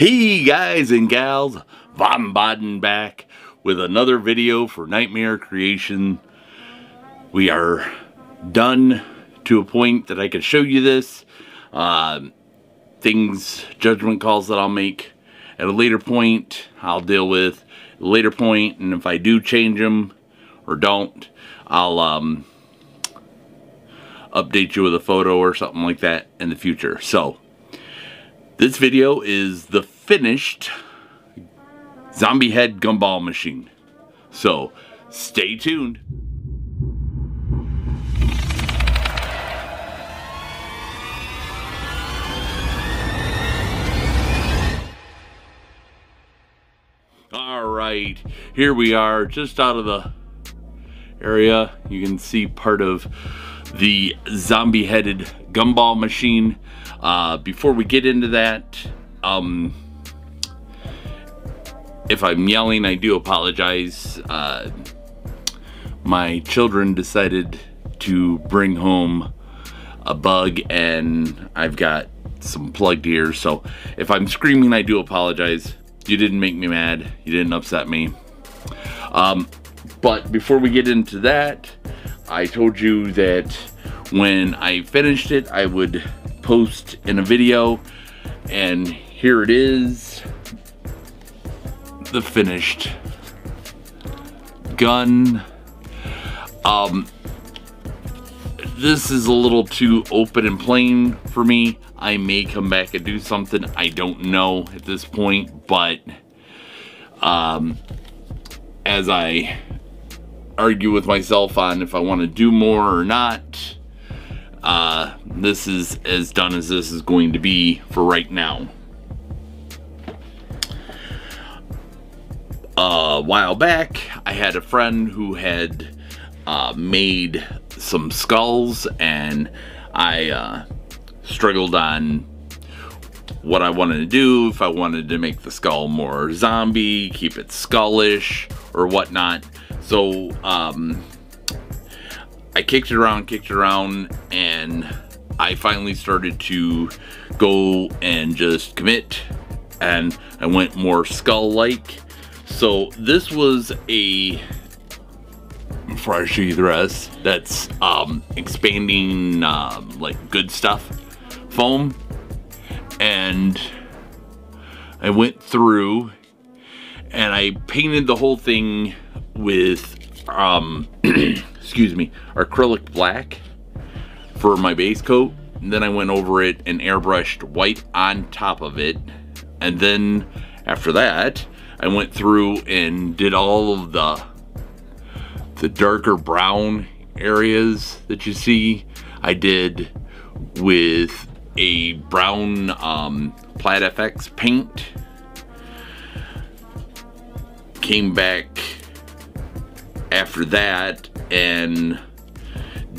Hey guys and gals, Vonbodan back with another video for Nightmare Creation. We are done to a point that I can show you this. Uh, things, judgment calls that I'll make at a later point, I'll deal with later point, and if I do change them or don't, I'll um, update you with a photo or something like that in the future. So, this video is the finished zombie head gumball machine. So, stay tuned. Alright, here we are just out of the area. You can see part of the zombie headed gumball machine. Uh, before we get into that, um, if I'm yelling, I do apologize. Uh, my children decided to bring home a bug and I've got some plugged ears. So if I'm screaming, I do apologize. You didn't make me mad. You didn't upset me. Um, but before we get into that, I told you that when I finished it, I would post in a video. And here it is. The finished gun. Um, this is a little too open and plain for me. I may come back and do something. I don't know at this point, but um, as I argue with myself on if I want to do more or not, uh, this is as done as this is going to be for right now. A while back, I had a friend who had uh, made some skulls and I uh, struggled on what I wanted to do, if I wanted to make the skull more zombie, keep it skullish or whatnot. So um, I kicked it around, kicked it around, and I finally started to go and just commit and I went more skull-like. So this was a before I show you the rest, that's um, expanding um, like good stuff foam. And I went through and I painted the whole thing with, um, excuse me, acrylic black for my base coat. And then I went over it and airbrushed white on top of it. And then after that, I went through and did all of the the darker brown areas that you see I did with a brown um, Plaid FX paint came back after that and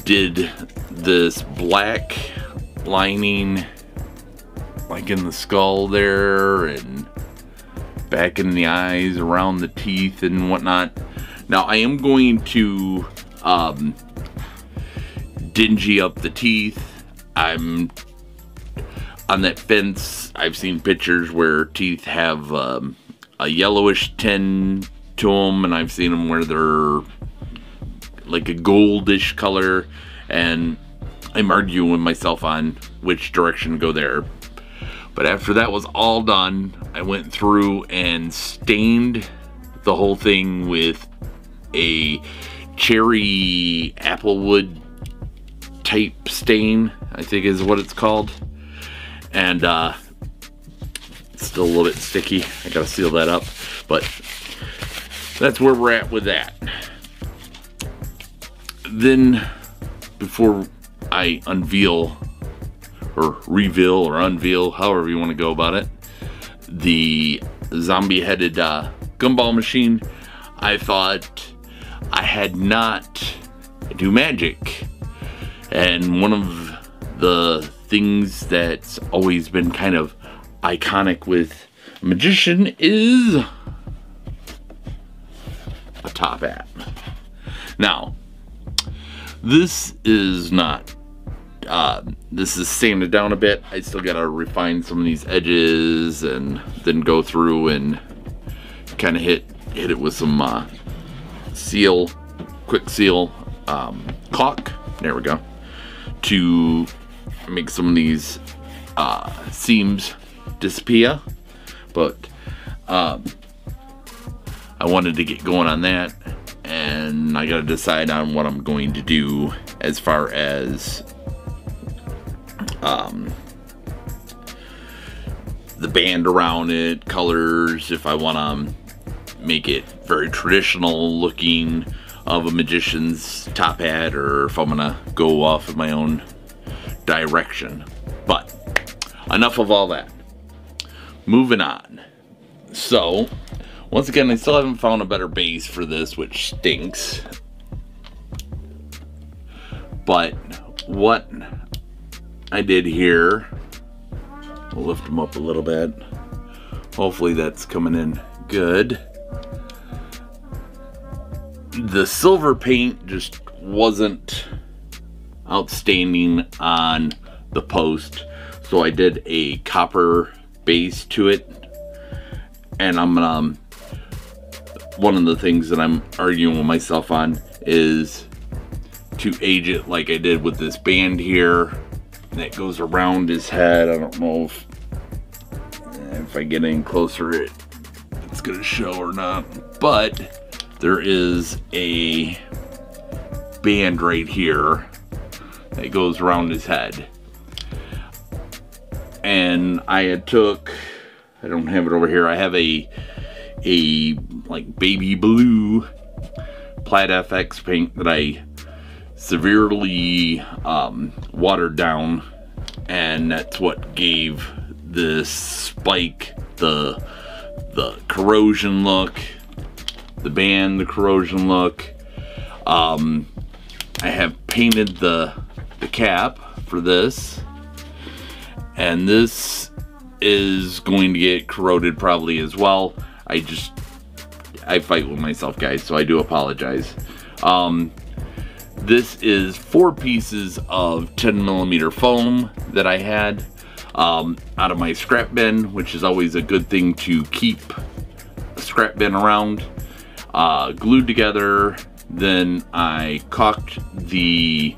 did this black lining like in the skull there and back in the eyes around the teeth and whatnot now I am going to um, dingy up the teeth. I'm on that fence. I've seen pictures where teeth have um, a yellowish tint to them, and I've seen them where they're like a goldish color, and I'm arguing with myself on which direction to go there. But after that was all done, I went through and stained the whole thing with a cherry applewood type stain, I think is what it's called. And uh, it's still a little bit sticky. I gotta seal that up. But that's where we're at with that. Then, before I unveil, or reveal, or unveil, however you want to go about it, the zombie-headed uh, gumball machine, I thought I had not do magic. And one of the things that's always been kind of iconic with magician is a top hat. Now, this is not uh, this is sanded down a bit. I still gotta refine some of these edges and then go through and kind of hit hit it with some uh, seal, quick seal um, caulk. There we go. To make some of these uh, seams disappear, but um, I wanted to get going on that, and I gotta decide on what I'm going to do as far as um, the band around it, colors, if I want to make it very traditional looking of a magician's top hat, or if I'm gonna go off of my own direction. But enough of all that. Moving on. So, once again, I still haven't found a better base for this, which stinks. But what I did here, we'll lift them up a little bit. Hopefully that's coming in good. The silver paint just wasn't outstanding on the post. So I did a copper base to it. And I'm gonna, um, one of the things that I'm arguing with myself on is to age it like I did with this band here that goes around his head. I don't know if, if I get any closer it, it's gonna show or not. But there is a band right here that goes around his head. And I had took, I don't have it over here, I have a, a like baby blue Plaid FX paint that I severely um, watered down. And that's what gave this spike the the corrosion look the band the corrosion look. Um, I have painted the the cap for this. And this is going to get corroded probably as well I just I fight with myself guys so I do apologize um, this is four pieces of 10 millimeter foam that I had um, out of my scrap bin, which is always a good thing to keep a scrap bin around. Uh, glued together, then I caulked the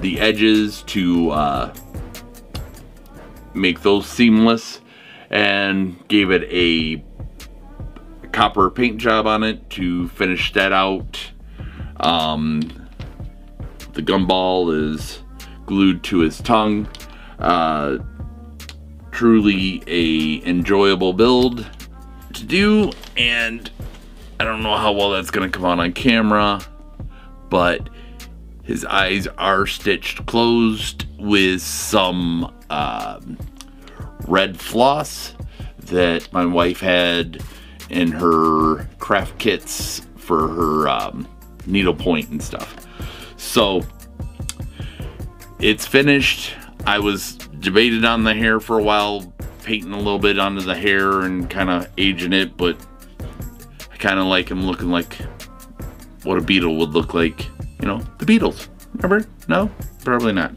the edges to uh, make those seamless and gave it a copper paint job on it to finish that out um, the gumball is glued to his tongue. Uh, truly a enjoyable build to do, and I don't know how well that's gonna come out on camera, but his eyes are stitched closed with some um, red floss that my wife had in her craft kits for her um, needlepoint and stuff. So it's finished. I was debated on the hair for a while, painting a little bit onto the hair and kind of aging it, but I kind of like him looking like what a beetle would look like. You know, the Beatles. Remember? No? Probably not.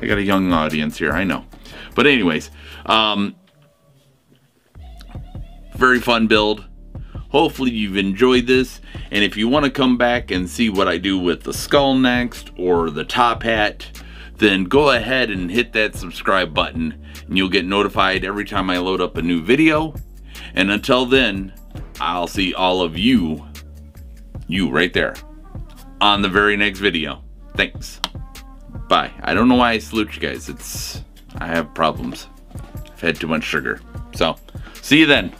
I got a young audience here, I know. But anyways, um, very fun build. Hopefully you've enjoyed this. And if you want to come back and see what I do with the skull next or the top hat, then go ahead and hit that subscribe button and you'll get notified every time I load up a new video. And until then, I'll see all of you, you right there, on the very next video. Thanks. Bye. I don't know why I salute you guys. It's, I have problems. I've had too much sugar. So, see you then.